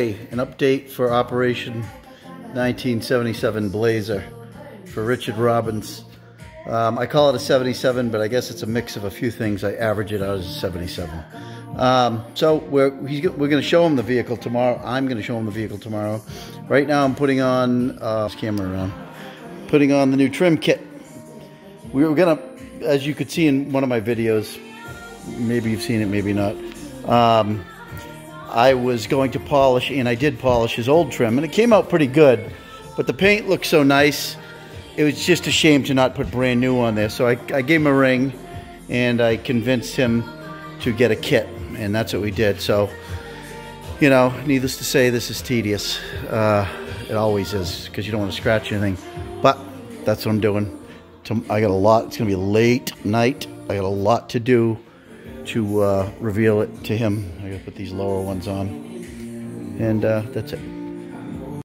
An update for Operation 1977 Blazer for Richard Robbins. Um, I call it a 77, but I guess it's a mix of a few things. I average it out as a 77. Um, so we're we're going to show him the vehicle tomorrow. I'm going to show him the vehicle tomorrow. Right now, I'm putting on uh, this camera around, putting on the new trim kit. We were gonna, as you could see in one of my videos, maybe you've seen it, maybe not. Um, I was going to polish, and I did polish his old trim, and it came out pretty good. But the paint looked so nice, it was just a shame to not put brand new on there. So I, I gave him a ring, and I convinced him to get a kit, and that's what we did. So, you know, needless to say, this is tedious. Uh, it always is, because you don't want to scratch anything. But that's what I'm doing. I got a lot. It's going to be late night. I got a lot to do to uh, reveal it to him. I gotta put these lower ones on. And uh, that's it.